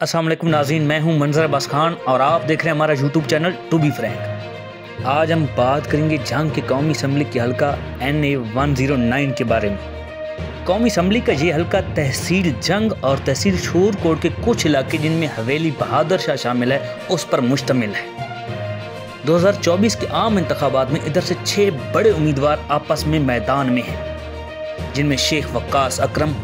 वालेकुम नाजीन, मैं हूँ मंजर अब्बास खान और आप देख रहे हैं हमारा YouTube channel to be frank आज हम बात करेंगे जंग के कौमी असम्बली के हल्का N A one zero nine के बारे में। कौमी असम्बली का ये हल्का तहसील जंग और तहसील शोरकोट के कुछ इलाके जिनमें हवेली बहादुर शाह शामिल है, उस पर मुश्तमिल है। 2024 के आम इंतबात में इधर से छः बड़े उम्मीदवार आपस में मैदान में हैं, जिनमें शेख वक्कास अक्रम,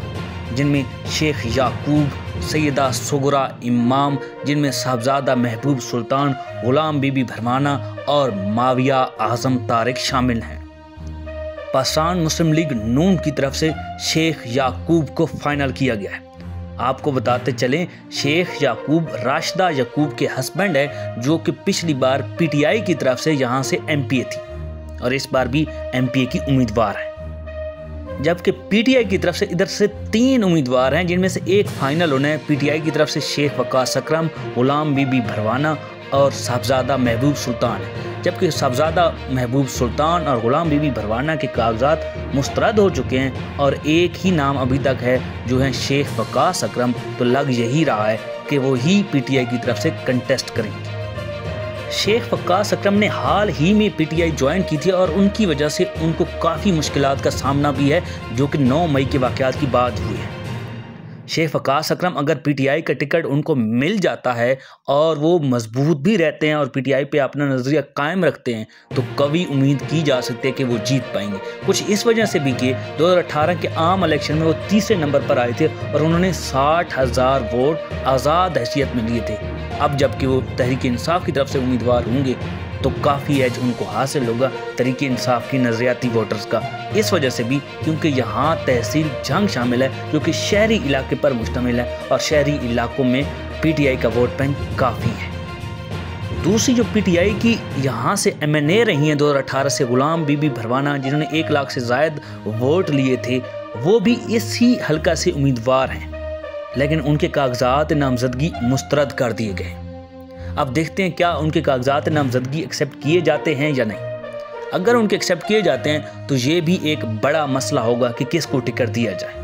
जिनमें शेख याकूब सैदा सुगरा इमाम, जिनमें साहबजादा महबूब सुल्तान, गुलाम बीबी भरमाना और माविया आज़म तारिक शामिल हैं। पाकिस्तान मुस्लिम लीग नून की तरफ़ से शेख याकूब को फाइनल किया गया है। आपको बताते चलें, शेख याकूब राशिदा याकूब के हस्बैंड है, जो कि पिछली बार पीटीआई की तरफ़ से यहाँ से एमपीए थी। और इस बार भी एमपीए की उम्मीदवार है। जबकि पीटीआई की तरफ़ से इधर से तीन उम्मीदवार हैं, जिनमें से एक फाइनल होना है पीटीआई की तरफ़ से शेख वकास अक्रम, गुलाम बीबी भरवाना और साहबजादा महबूब सुल्तान जबकि साहबजादा महबूब सुल्तान और गुलाम बीबी भरवाना के कागजात मुस्तरद हो चुके हैं और एक ही नाम अभी तक है, जो है शेख वकास अक्रम। तो लग यही रहा है कि वो ही पीटीआई की तरफ़ से कंटेस्ट करेंगे। शेख फक्कास अक्रम ने हाल ही में पीटीआई ज्वाइन की थी और उनकी वजह से उनको काफ़ी मुश्किल का सामना भी है, जो कि 9 मई के वाक़ात की बात हुई है। शेख फकास अक्रम अगर पीटीआई का टिकट उनको मिल जाता है और वो मज़बूत भी रहते हैं और पीटीआई पे अपना नज़रिया कायम रखते हैं तो कभी उम्मीद की जा सकती है कि वो जीत पाएँगे। कुछ इस वजह से भी कि 2018 के आम इलेक्शन में वो तीसरे नंबर पर आए थे और उन्होंने साठ हज़ार वोट आज़ाद हैसियत में लिए थे। अब जबकि वो तहरीक इंसाफ की तरफ़ से उम्मीदवार होंगे तो काफ़ी एज उनको हासिल होगा तरीके इंसाफ की नज़रियाती वोटर्स का। इस वजह से भी क्योंकि यहाँ तहसील जंग शामिल है, जो कि शहरी इलाके पर मुश्तमिल है और शहरी इलाकों में पीटीआई का वोट बैंक काफ़ी है। दूसरी जो पीटीआई की यहाँ से एमएनए रही हैं 2018 से गुलाम बीबी भरवाना, जिन्होंने एक लाख से जायद वोट लिए थे, वो भी इसी हल्का से उम्मीदवार हैं। लेकिन उनके कागजात नामजदगी मुस्तरद कर दिए गए। अब देखते हैं क्या उनके कागजात नामजदगी एक्सेप्ट किए जाते हैं या नहीं। अगर उनके एक्सेप्ट किए जाते हैं तो ये भी एक बड़ा मसला होगा कि किसको टिकट दिया जाए।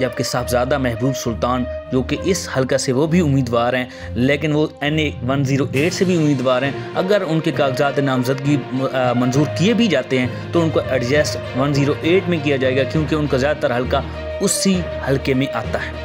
जबकि साहबजादा महबूब सुल्तान, जो कि इस हल्का से वो भी उम्मीदवार हैं, लेकिन वो N A one zero eight से भी उम्मीदवार हैं, अगर उनके कागजात नामजदगी मंजूर किए भी जाते हैं तो उनको एडजस्ट वन ज़ीरो एट में किया जाएगा, क्योंकि उनका ज़्यादातर हल्का उसी हल्के में आता है।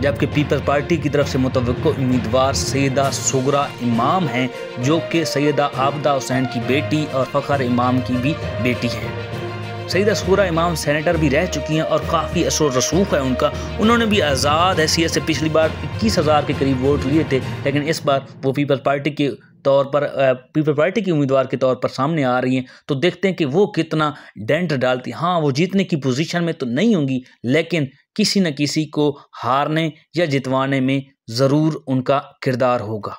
जबकि पीपल्स पार्टी की तरफ़ से मुतव उम्मीदवार सैदा सुगरा इमाम हैं, जो कि सैदा आबदा हुसैन की बेटी और फ़खर इमाम की भी बेटी हैं। सईदा सूरा इमाम सेनेटर भी रह चुकी हैं और काफ़ी असर रसूख है उनका। उन्होंने भी आज़ाद हैसियत से पिछली बार इक्कीस हज़ार के करीब वोट लिए थे, लेकिन इस बार वो पीपल्स पार्टी के तौर पर पीपल पार्टी की उम्मीदवार के तौर पर सामने आ रही हैं तो देखते हैं कि वो कितना डेंट डालती हाँ। वो जीतने की पोजीशन में तो नहीं होंगी, लेकिन किसी न किसी को हारने या जितवाने में ज़रूर उनका किरदार होगा।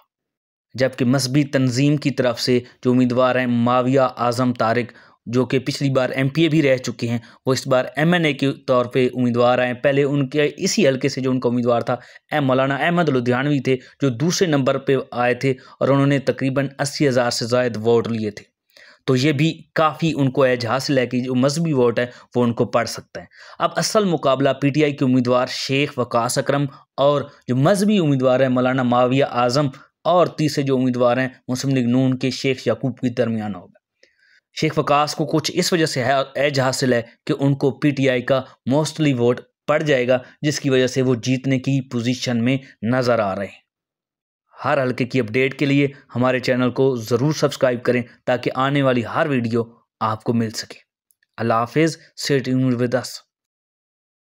जबकि मजहबी तंजीम की तरफ़ से जो उम्मीदवार हैं, माविया आज़म तारिक जो कि पिछली बार एमपीए भी रह चुके हैं, वो इस बार एम एन ए के तौर पे उम्मीदवार आए पहले उनके इसी हल्के से जो उनका उम्मीदवार था, एम मौलाना अहमद लुधियानवी थे, जो दूसरे नंबर पे आए थे और उन्होंने तकरीबन अस्सी हज़ार से ज़ायद वोट लिए थे। तो ये भी काफ़ी उनको एज हासिल है कि जो मजहबी वोट है, वो उनको पढ़ सकते हैं। अब असल मुकाबला पीटीआई के उम्मीदवार शेख वकास अक्रम और जो मजहबी उम्मीदवार हैं, मौलाना माविया आज़म और तीसरे जो उम्मीदवार हैं, मुस्लिम लीग नून के शेख याकूब के दरमियान होगा शेख वकास को कुछ इस वजह से एज हासिल है कि उनको पीटीआई का मोस्टली वोट पड़ जाएगा, जिसकी वजह से वो जीतने की पोजीशन में नज़र आ रहे हैं। हर हल्के की अपडेट के लिए हमारे चैनल को ज़रूर सब्सक्राइब करें, ताकि आने वाली हर वीडियो आपको मिल सके। अल्लाह हाफिज़ सेट विद अस